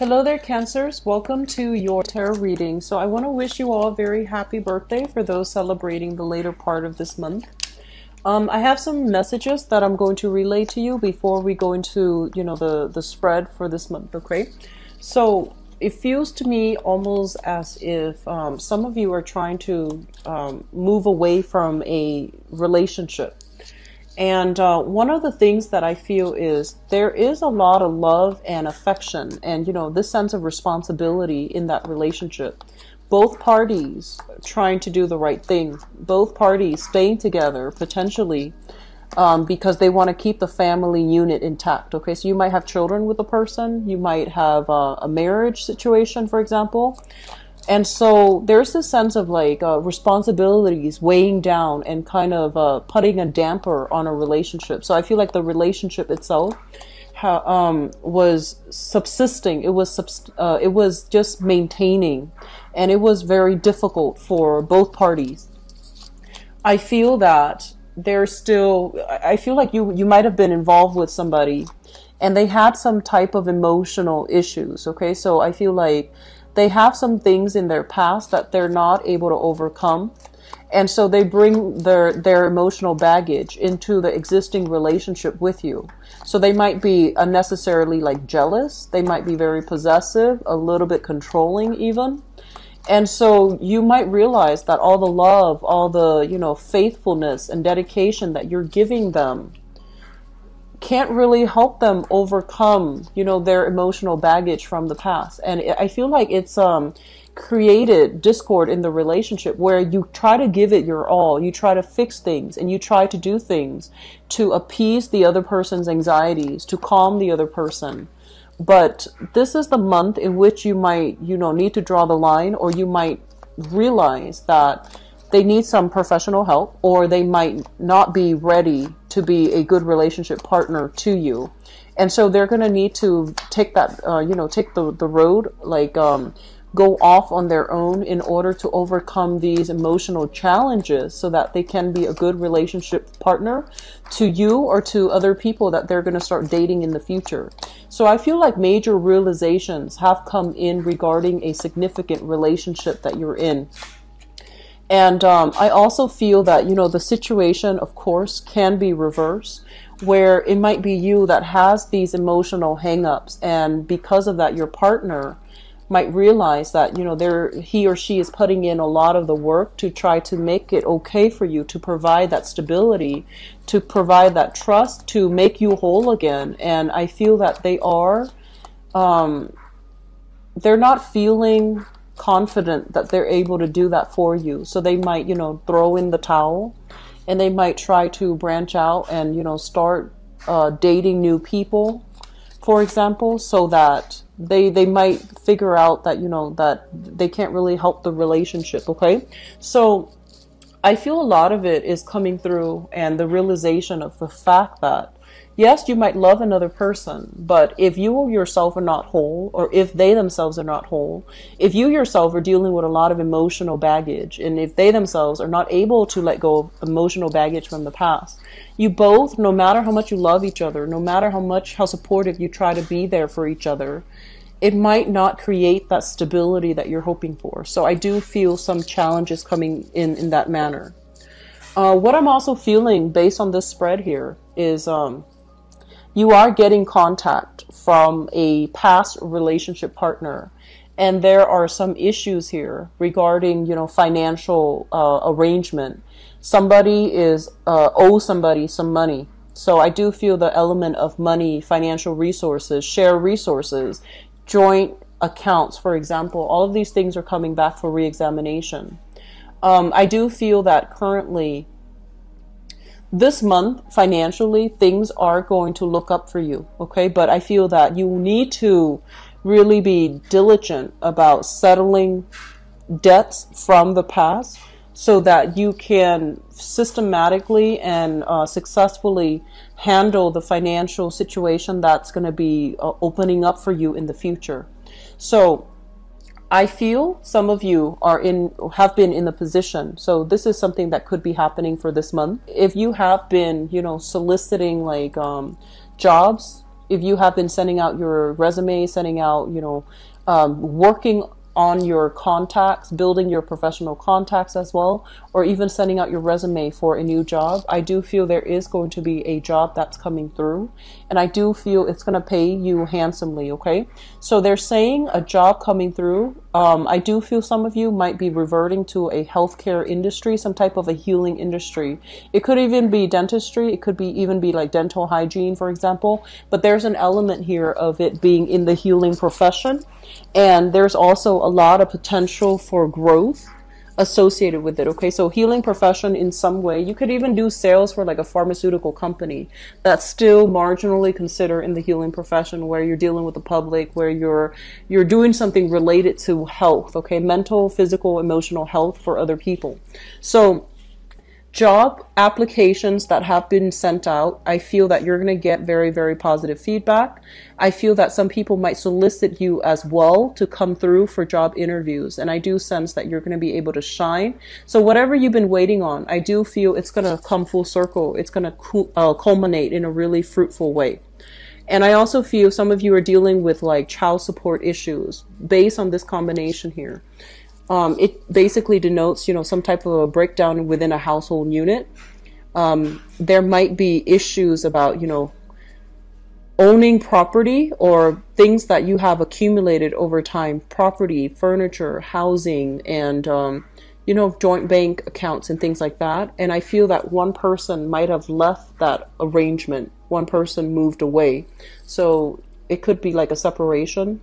Hello there, Cancers. Welcome to your tarot reading. So, I want to wish you all a very happy birthday for those celebrating the later part of this month. Um, I have some messages that I'm going to relay to you before we go into, you know, the the spread for this month. Okay, so it feels to me almost as if um, some of you are trying to um, move away from a relationship and uh, one of the things that I feel is there is a lot of love and affection and, you know, this sense of responsibility in that relationship. Both parties trying to do the right thing, both parties staying together potentially um, because they want to keep the family unit intact. Okay, so you might have children with a person, you might have uh, a marriage situation, for example. And so there's this sense of like uh, responsibilities weighing down and kind of uh, putting a damper on a relationship. So I feel like the relationship itself ha- um, was subsisting. It was subst- uh, it was just maintaining, and it was very difficult for both parties. I feel that there's still. I feel like you you might have been involved with somebody, and they had some type of emotional issues. Okay, so I feel like they have some things in their past that they're not able to overcome. And so they bring their, their emotional baggage into the existing relationship with you. So they might be unnecessarily like jealous. They might be very possessive, a little bit controlling even. And so you might realize that all the love, all the, you know, faithfulness and dedication that you're giving them can't really help them overcome, you know, their emotional baggage from the past. And I feel like it's um, created discord in the relationship where you try to give it your all, you try to fix things, and you try to do things to appease the other person's anxieties, to calm the other person. But this is the month in which you might, you know, need to draw the line, or you might realize that they need some professional help or they might not be ready to be a good relationship partner to you and so they're going to need to take that uh, you know take the, the road like um, go off on their own in order to overcome these emotional challenges so that they can be a good relationship partner to you or to other people that they're going to start dating in the future. So I feel like major realizations have come in regarding a significant relationship that you're in. And um, I also feel that, you know, the situation, of course, can be reversed, where it might be you that has these emotional hangups. And because of that, your partner might realize that, you know, there, he or she is putting in a lot of the work to try to make it okay for you, to provide that stability, to provide that trust, to make you whole again. And I feel that they are, um, they're not feeling confident that they're able to do that for you. So they might, you know, throw in the towel and they might try to branch out and, you know, start uh, dating new people, for example, so that they they might figure out that, you know, that they can't really help the relationship, okay? So I feel a lot of it is coming through and the realization of the fact that yes, you might love another person, but if you yourself are not whole, or if they themselves are not whole, if you yourself are dealing with a lot of emotional baggage, and if they themselves are not able to let go of emotional baggage from the past, you both, no matter how much you love each other, no matter how much, how supportive you try to be there for each other, it might not create that stability that you're hoping for. So I do feel some challenges coming in in that manner. Uh, what I'm also feeling based on this spread here is um, you are getting contact from a past relationship partner. And there are some issues here regarding you know financial uh, arrangement. Somebody is uh, owe somebody some money. So i do feel the element of money financial resources share resources joint accounts for example all of these things are coming back for reexamination. Um, i do feel that currently this month financially things are going to look up for you okay? But i feel that you need to really be diligent about settling debts from the past so that you can systematically and uh, successfully handle the financial situation that's going to be uh, opening up for you in the future. So I feel some of you are in have been in the position. So this is something that could be happening for this month. If you have been, you know, soliciting like um, jobs if you have been sending out your resume, sending out, you know, um, working on your contacts, building your professional contacts as well, or even sending out your resume for a new job, I do feel there is going to be a job that's coming through. And I do feel it's going to pay you handsomely, okay? So they're saying a job coming through. Um, I do feel some of you might be reverting to a healthcare industry, some type of a healing industry. It could even be dentistry, it could be even be like dental hygiene, for example. But there's an element here of it being in the healing profession. And there's also a lot of potential for growth associated with it. Okay, so healing profession in some way. You could even do sales for like a pharmaceutical company that's still marginally considered in the healing profession where you're dealing with the public, where you're you're doing something related to health, okay, mental, physical, emotional health for other people. So job applications that have been sent out, I feel that you're going to get very, very positive feedback. I feel that some people might solicit you as well to come through for job interviews. And I do sense that you're going to be able to shine. So whatever you've been waiting on, I do feel it's going to come full circle. It's going to uh, culminate in a really fruitful way. And I also feel some of you are dealing with like child support issues based on this combination here. Um, it basically denotes, you know, some type of a breakdown within a household unit. Um, there might be issues about, you know, owning property or things that you have accumulated over time, property, furniture, housing, and, um, you know, joint bank accounts and things like that. And I feel that one person might have left that arrangement. One person moved away. So it could be like a separation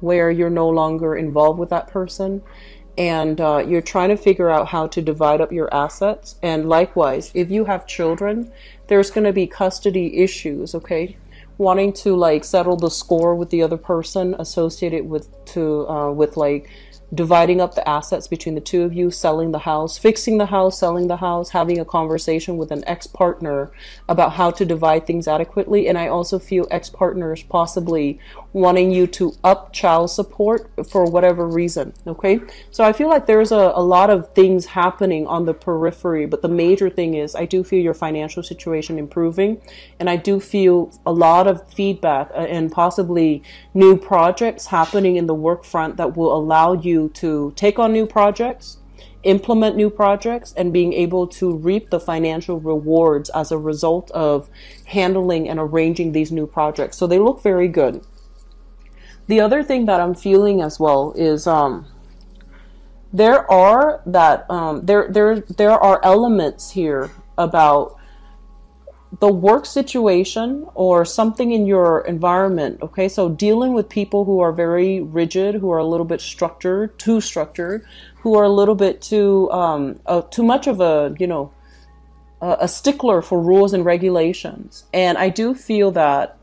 where you're no longer involved with that person and uh, you're trying to figure out how to divide up your assets. And likewise, if you have children, there's going to be custody issues, okay? Wanting to like settle the score with the other person associated with to uh, with like dividing up the assets between the two of you, selling the house, fixing the house, selling the house, having a conversation with an ex partner about how to divide things adequately. And I also feel ex partners possibly wanting you to up child support for whatever reason. Okay. So I feel like there's a, a lot of things happening on the periphery, but the major thing is I do feel your financial situation improving. And I do feel a lot of feedback uh, and possibly new projects happening in the work front that will allow you to take on new projects implement new projects and being able to reap the financial rewards as a result of handling and arranging these new projects. So they look very good. The other thing that I'm feeling as well is um, there are that um, there there there are elements here about the work situation or something in your environment. Okay, so dealing with people who are very rigid, who are a little bit structured, too structured, who are a little bit too um, uh, too much of a you know a stickler for rules and regulations. And I do feel that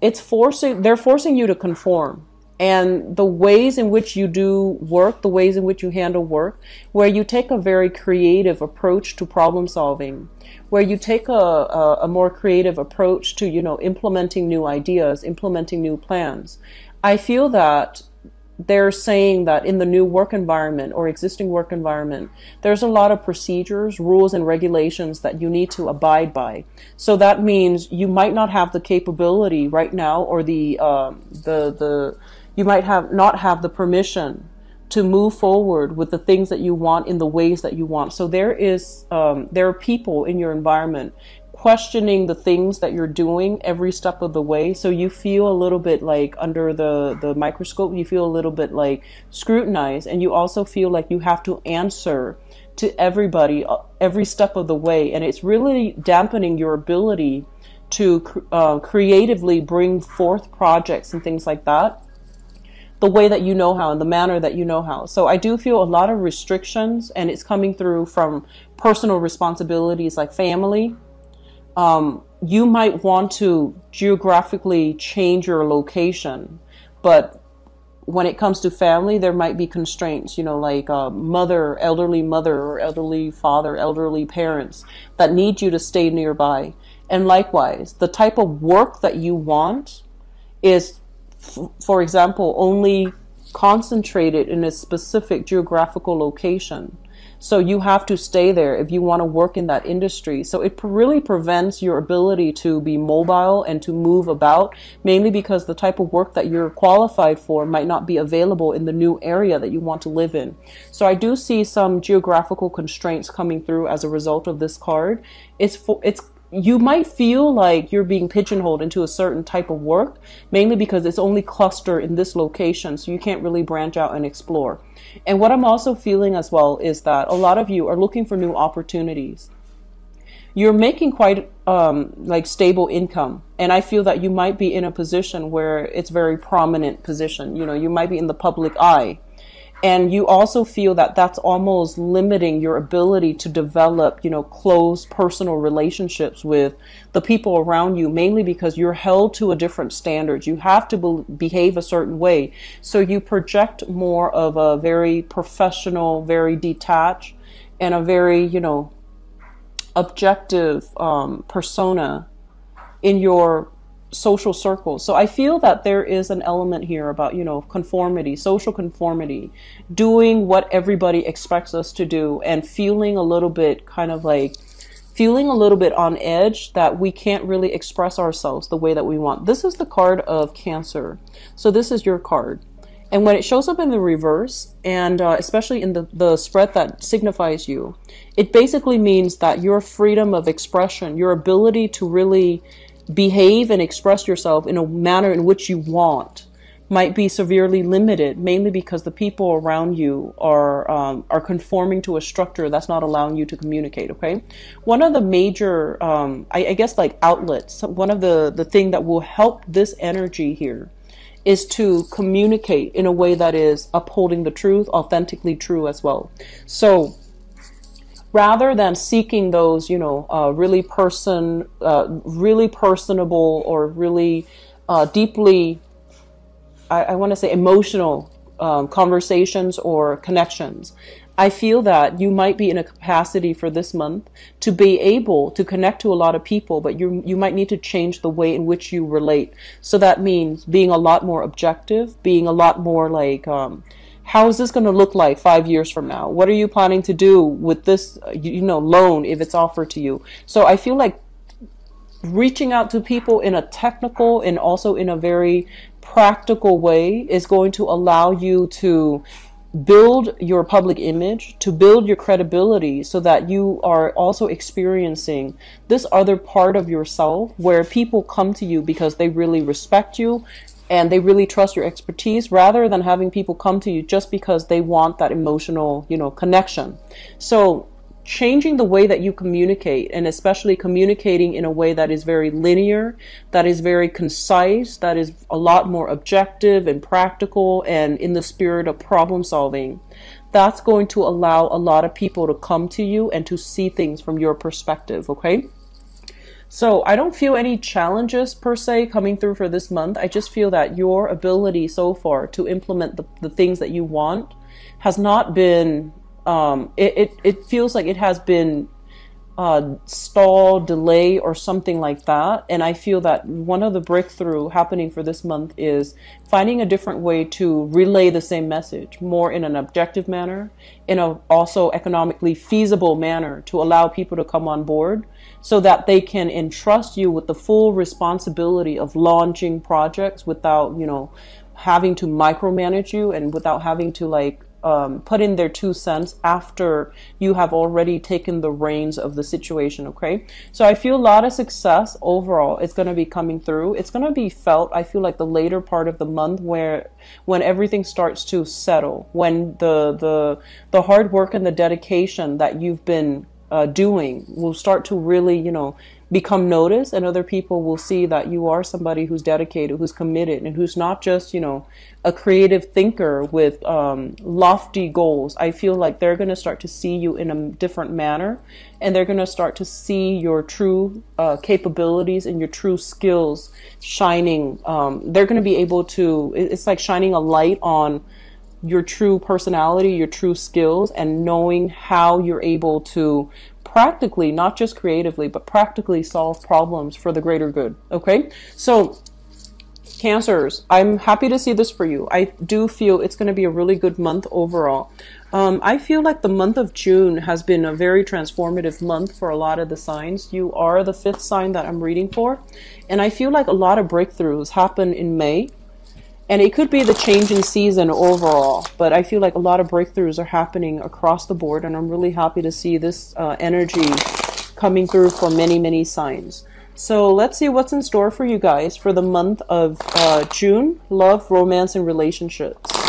it's forcing they're forcing you to conform and the ways in which you do work the ways in which you handle work where you take a very creative approach to problem solving where you take a, a, a more creative approach to you know implementing new ideas implementing new plans i feel that they're saying that in the new work environment or existing work environment, there's a lot of procedures, rules, and regulations that you need to abide by. So that means you might not have the capability right now, or the um, the the you might have not have the permission to move forward with the things that you want in the ways that you want. So there is um, there are people in your environment questioning the things that you're doing every step of the way. So you feel a little bit like under the, the microscope, you feel a little bit like scrutinized, and you also feel like you have to answer to everybody uh, every step of the way. And it's really dampening your ability to uh, creatively bring forth projects and things like that the way that you know how and the manner that you know how. So I do feel a lot of restrictions and it's coming through from personal responsibilities like family, um, you might want to geographically change your location, but when it comes to family, there might be constraints, you know, like a mother, elderly mother, or elderly father, elderly parents that need you to stay nearby. And likewise, the type of work that you want is, f- for example, only concentrated in a specific geographical location. So you have to stay there if you want to work in that industry. So it really prevents your ability to be mobile and to move about, mainly because the type of work that you're qualified for might not be available in the new area that you want to live in. So I do see some geographical constraints coming through as a result of this card. It's for, it's you might feel like you're being pigeonholed into a certain type of work, mainly because it's only clustered in this location, so you can't really branch out and explore. And what I'm also feeling as well is that a lot of you are looking for new opportunities. You're making quite um, like stable income, and I feel that you might be in a position where it's very prominent position. You know, you might be in the public eye and you also feel that that's almost limiting your ability to develop you know close personal relationships with the people around you mainly because you're held to a different standard you have to be- behave a certain way. So you project more of a very professional very detached and a very you know objective um, persona in your social circles. So I feel that there is an element here about, you know, conformity, social conformity, doing what everybody expects us to do and feeling a little bit kind of like feeling a little bit on edge that we can't really express ourselves the way that we want. This is the card of Cancer. So this is your card. And when it shows up in the reverse, and uh, especially in the, the spread that signifies you, it basically means that your freedom of expression, your ability to really behave and express yourself in a manner in which you want might be severely limited, mainly because the people around you are um, are conforming to a structure that's not allowing you to communicate. Okay, one of the major, um, I, I, guess, like outlets. One of the the thing that will help this energy here is to communicate in a way that is upholding the truth, authentically true as well. So rather than seeking those, you know, uh, really person, uh, really personable or really uh, deeply, I, I want to say, emotional um, conversations or connections. I feel that you might be in a capacity for this month to be able to connect to a lot of people, but you you might need to change the way in which you relate. So that means being a lot more objective, being a lot more like um, how is this going to look like five years from now? What are you planning to do with this, you know, loan if it's offered to you? So I feel like reaching out to people in a technical and also in a very practical way is going to allow you to build your public image, to build your credibility so that you are also experiencing this other part of yourself where people come to you because they really respect you and they really trust your expertise rather than having people come to you just because they want that emotional, you know, connection. So changing the way that you communicate and especially communicating in a way that is very linear, that is very concise, that is a lot more objective and practical and in the spirit of problem solving. That's going to allow a lot of people to come to you and to see things from your perspective, okay? So I don't feel any challenges per se coming through for this month. I just feel that your ability so far to implement the, the things that you want has not been, um, it, it, it feels like it has been uh, stall, delay, or something like that. And I feel that one of the breakthrough happening for this month is finding a different way to relay the same message, more in an objective manner, in a also economically feasible manner to allow people to come on board so that they can entrust you with the full responsibility of launching projects without, you know, having to micromanage you and without having to like um, put in their two cents after you have already taken the reins of the situation. Okay, so I feel a lot of success overall. It's going to be coming through. It's going to be felt. I feel like the later part of the month where when everything starts to settle, when the the the hard work and the dedication that you've been uh, doing will start to really, you know, become noticed and other people will see that you are somebody who's dedicated who's committed and who's not just you know a creative thinker with um, lofty goals. I feel like they're going to start to see you in a different manner and they're going to start to see your true uh, capabilities and your true skills shining um, they're going to be able to it's like shining a light on your true personality, your true skills, and knowing how you're able to practically, not just creatively, but practically solve problems for the greater good. Okay? So Cancers, I'm happy to see this for you. I do feel it's going to be a really good month overall. Um, I feel like the month of June has been a very transformative month for a lot of the signs. You are the fifth sign that I'm reading for. And I feel like a lot of breakthroughs happen in May. And it could be the change in season overall, but I feel like a lot of breakthroughs are happening across the board. And I'm really happy to see this uh, energy coming through for many, many signs. So let's see what's in store for you guys for the month of uh, June love, romance, and relationships.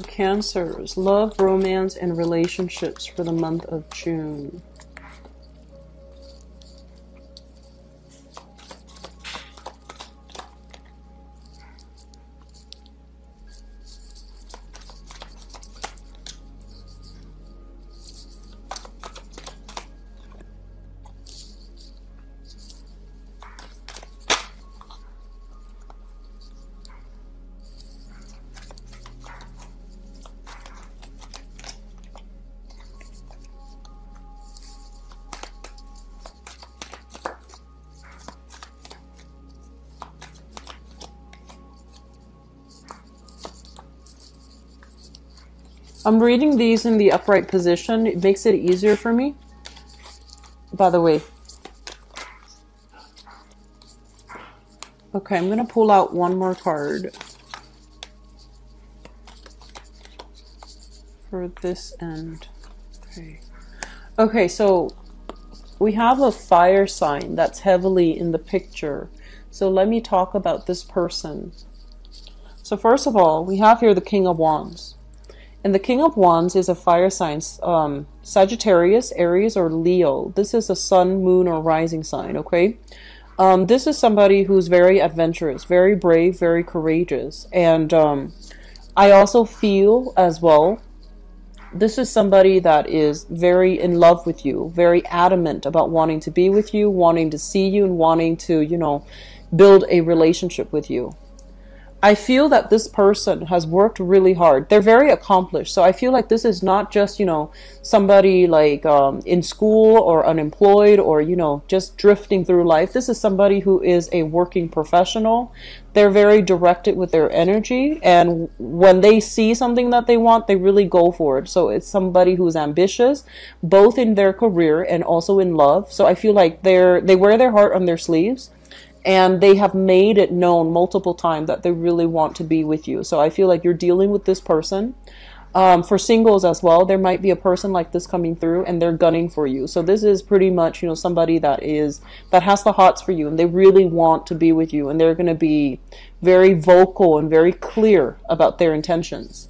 Cancers, love, romance, and relationships for the month of June. I'm reading these in the upright position. It makes it easier for me. By the way. Okay, I'm going to pull out one more card. For this end. Okay. Okay, so we have a fire sign that's heavily in the picture. So let me talk about this person. So first of all, we have here the King of Wands. And the King of Wands is a fire sign, um, Sagittarius, Aries, or Leo. This is a sun, moon, or rising sign, okay? Um, this is somebody who's very adventurous, very brave, very courageous. And um, I also feel as well, this is somebody that is very in love with you, very adamant about wanting to be with you, wanting to see you, and wanting to, you know, build a relationship with you. I feel that this person has worked really hard. They're very accomplished. So I feel like this is not just, you know, somebody like um, in school or unemployed or, you know, just drifting through life. This is somebody who is a working professional. They're very directed with their energy. And when they see something that they want, they really go for it. So it's somebody who's ambitious, both in their career and also in love. So I feel like they're, they wear their heart on their sleeves and they have made it known multiple times that they really want to be with you. So I feel like you're dealing with this person. Um, for singles as well, there might be a person like this coming through and they're gunning for you. So this is pretty much, you know, somebody that is, that has the hots for you and they really want to be with you and they're going to be very vocal and very clear about their intentions.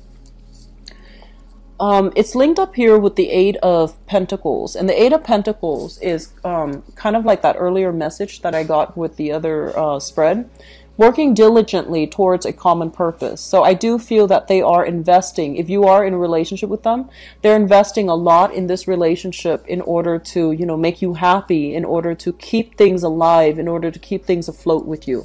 Um, it's linked up here with the Eight of Pentacles. And the Eight of Pentacles is um, kind of like that earlier message that I got with the other uh, spread. Working diligently towards a common purpose. So I do feel that they are investing. If you are in a relationship with them, they're investing a lot in this relationship in order to, you know, make you happy, in order to keep things alive, in order to keep things afloat with you.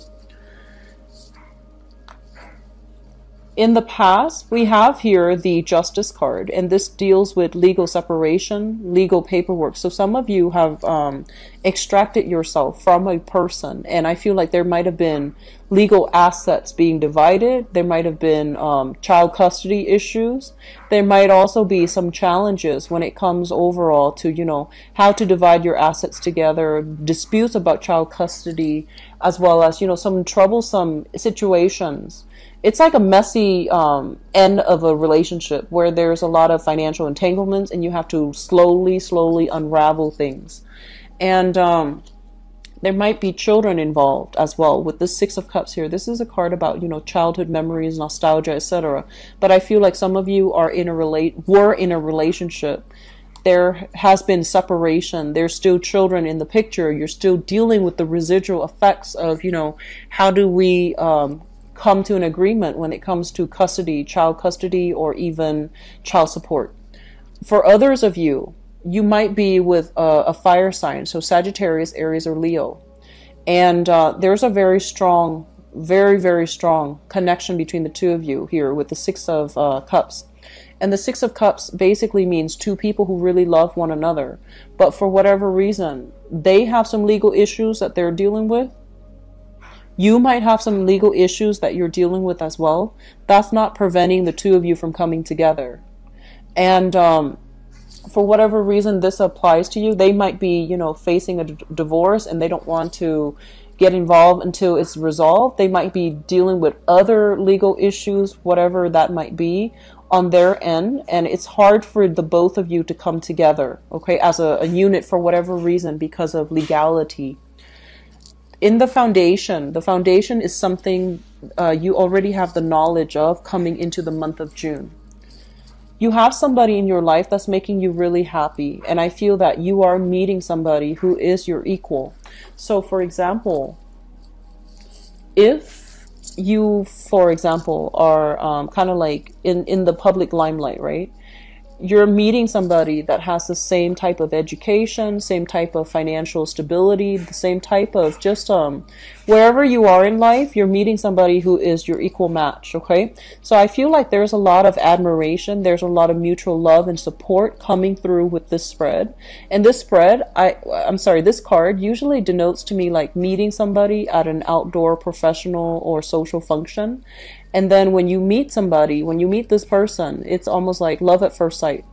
In the past, we have here the justice card, and this deals with legal separation, legal paperwork. So some of you have um, extracted yourself from a person, and I feel like there might have been legal assets being divided. There might have been um, child custody issues. There might also be some challenges when it comes overall to, you know, how to divide your assets together, disputes about child custody, as well as, you know, some troublesome situations it's like a messy um, end of a relationship where there's a lot of financial entanglements and you have to slowly, slowly unravel things. And um, there might be children involved as well with the six of cups here. This is a card about you know childhood memories nostalgia etc but i feel like some of you are in a relate were in a relationship. There has been separation. There's still children in the picture. You're still dealing with the residual effects of you know how do we um, come to an agreement when it comes to custody, child custody, or even child support. For others of you, you might be with a, a fire sign, so Sagittarius, Aries, or Leo. And uh, there's a very strong, very, very strong connection between the two of you here with the Six of uh, Cups. And the Six of Cups basically means two people who really love one another. But for whatever reason, they have some legal issues that they're dealing with. You might have some legal issues that you're dealing with as well. That's not preventing the two of you from coming together. And um, for whatever reason this applies to you, they might be, you know, facing a d- divorce and they don't want to get involved until it's resolved. They might be dealing with other legal issues, whatever that might be, on their end, and it's hard for the both of you to come together, okay, as a, a unit for whatever reason because of legality. In the foundation, the foundation is something uh, you already have the knowledge of coming into the month of June. You have somebody in your life that's making you really happy and i feel that you are meeting somebody who is your equal. So for example if you for example are um, kind of like in in the public limelight right you're meeting somebody that has the same type of education, same type of financial stability, the same type of just um wherever you are in life, you're meeting somebody who is your equal match, okay? So I feel like there's a lot of admiration, there's a lot of mutual love and support coming through with this spread. And this spread, I I'm sorry, this card usually denotes to me like meeting somebody at an outdoor professional or social function and then when you meet somebody, when you meet this person, it's almost like love at first sight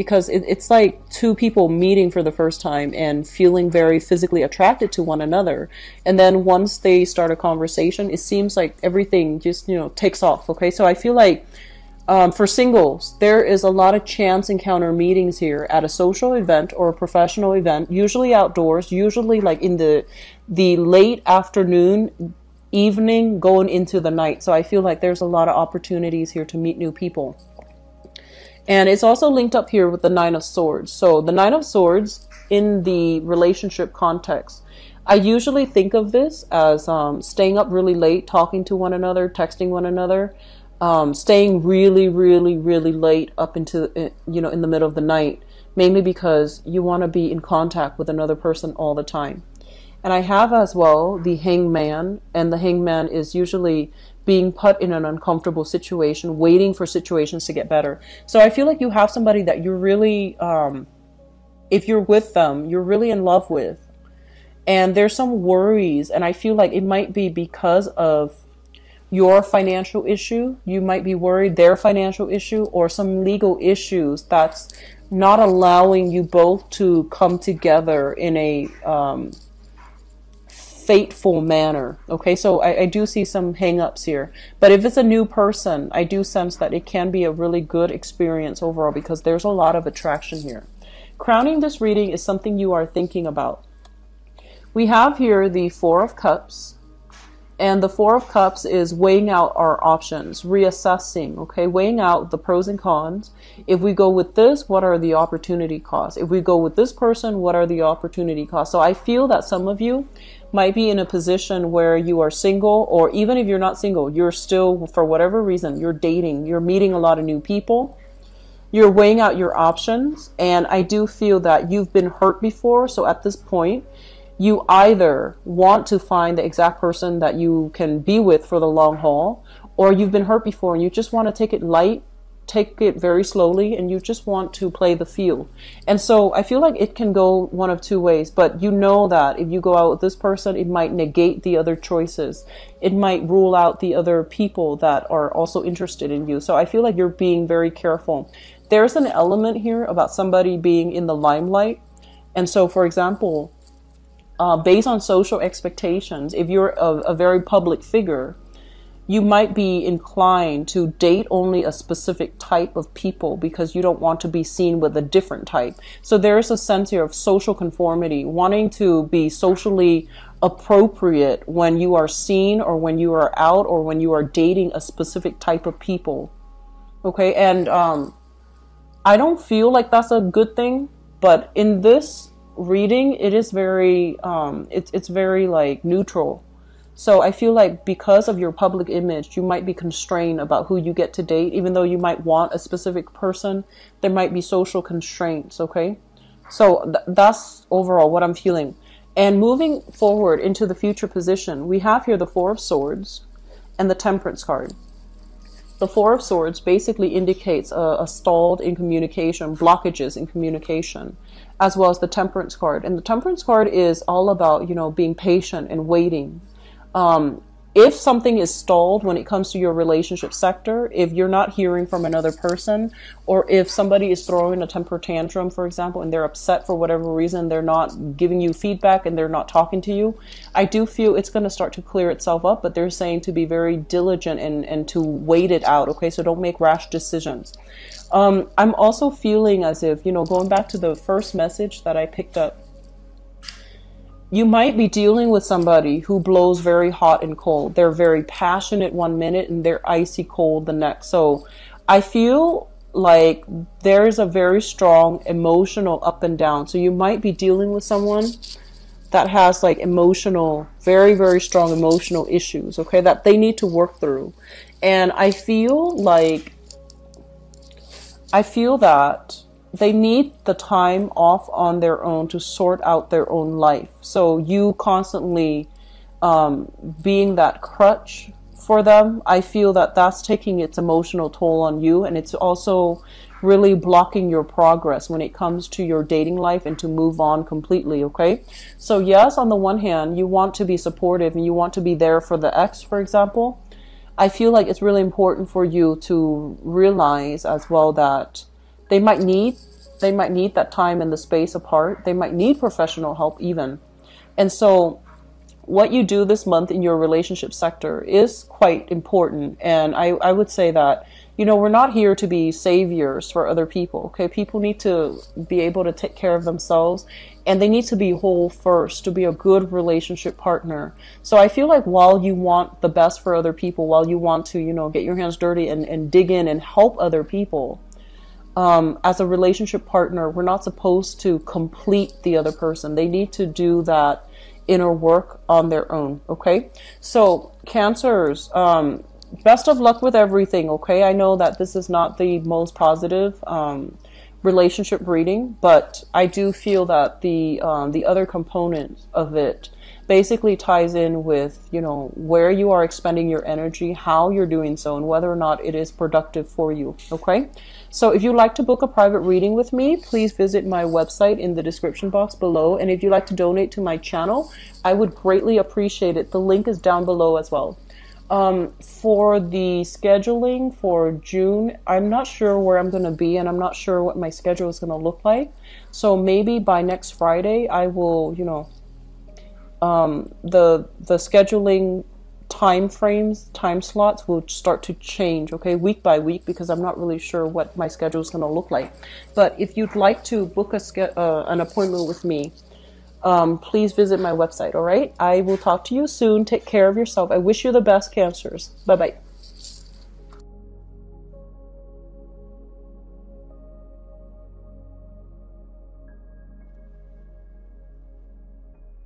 because it, it's like two people meeting for the first time and feeling very physically attracted to one another. And then once they start a conversation, it seems like everything just, you know, takes off. Okay. So I feel like um, for singles, there is a lot of chance encounter meetings here at a social event or a professional event, usually outdoors, usually like in the the late afternoon evening going into the night. So I feel like there's a lot of opportunities here to meet new people. And it's also linked up here with the Nine of Swords. So the Nine of Swords in the relationship context. I usually think of this as um, staying up really late, talking to one another, texting one another, um, staying really, really, really late up into eh, you know in the middle of the night, mainly because you want to be in contact with another person all the time. And I have as well the hangman, and the hangman is usually being put in an uncomfortable situation, waiting for situations to get better. So I feel like you have somebody that you're really, um, if you're with them, you're really in love with. And there's some worries, and I feel like it might be because of your financial issue. You might be worried their financial issue or some legal issues that's not allowing you both to come together in a um, fateful manner. Okay, so I, I do see some hangups here. But if it's a new person, I do sense that it can be a really good experience overall because there's a lot of attraction here. Crowning this reading is something you are thinking about. We have here the Four of Cups, and the Four of Cups is weighing out our options, reassessing, okay, weighing out the pros and cons. If we go with this, what are the opportunity costs? If we go with this person, what are the opportunity costs? So I feel that some of you might be in a position where you are single, or even if you're not single, you're still, for whatever reason, you're dating, you're meeting a lot of new people, you're weighing out your options. And I do feel that you've been hurt before. So at this point, you either want to find the exact person that you can be with for the long haul, or you've been hurt before and you just want to take it light take it very slowly and you just want to play the field. And so I feel like it can go one of two ways, but you know that if you go out with this person, it might negate the other choices. It might rule out the other people that are also interested in you. So I feel like you're being very careful. There's an element here about somebody being in the limelight. And so, for example, uh, based on social expectations, if you're a, a very public figure, you might be inclined to date only a specific type of people because you don't want to be seen with a different type. So there is a sense here of social conformity, wanting to be socially appropriate when you are seen or when you are out or when you are dating a specific type of people. Okay, and um, I don't feel like that's a good thing, but in this reading, it is very, um, it's it's very like neutral so I feel like because of your public image, you might be constrained about who you get to date, even though you might want a specific person. There might be social constraints, okay? So th- that's overall what I'm feeling. And moving forward into the future position, we have here the Four of Swords and the Temperance card. the Four of Swords basically indicates a, a, stalled in communication, blockages in communication, as well as the Temperance card. And the Temperance card is all about, you know, being patient and waiting. Um, if something is stalled when it comes to your relationship sector, if you're not hearing from another person, or if somebody is throwing a temper tantrum, for example, and they're upset for whatever reason, they're not giving you feedback and they're not talking to you, I do feel it's going to start to clear itself up, but they're saying to be very diligent and, and to wait it out, okay? So don't make rash decisions. Um, I'm also feeling as if, you know, going back to the first message that I picked up you might be dealing with somebody who blows very hot and cold. They're very passionate one minute and they're icy cold the next. So I feel like there's a very strong emotional up and down. So you might be dealing with someone that has like emotional, very, very strong emotional issues, okay, that they need to work through. And I feel like, I feel that they need the time off on their own to sort out their own life. So you constantly um, being that crutch for them, I feel that that's taking its emotional toll on you, and it's also really blocking your progress when it comes to your dating life and to move on completely. Okay, so yes, on the one hand, you want to be supportive and you want to be there for the ex, for example. I feel like it's really important for you to realize as well that they might need they might need that time and the space apart. They might need professional help even. And so what you do this month in your relationship sector is quite important. And I, I would say that, you know, we're not here to be saviors for other people. Okay. People need to be able to take care of themselves and they need to be whole first to be a good relationship partner. So I feel like while you want the best for other people, while you want to, you know, get your hands dirty and, and dig in and help other people, um, as a relationship partner, we're not supposed to complete the other person. They need to do that inner work on their own. Okay. So, cancers, um, best of luck with everything. Okay. I know that this is not the most positive um, relationship reading, but I do feel that the um, the other component of it basically ties in with, you know, where you are expending your energy, how you're doing so, and whether or not it is productive for you. Okay? So if you'd like to book a private reading with me, please visit my website in the description box below. And if you'd like to donate to my channel, I would greatly appreciate it. The link is down below as well. Um, for the scheduling for June, I'm not sure where I'm going to be and I'm not sure what my schedule is going to look like. So maybe by next Friday, I will, you know, um, the the scheduling time frames, time slots will start to change, okay, week by week, because I'm not really sure what my schedule is going to look like. But if you'd like to book a uh, an appointment with me, um, please visit my website, all right? I will talk to you soon. Take care of yourself. I wish you the best, Cancers. Bye bye.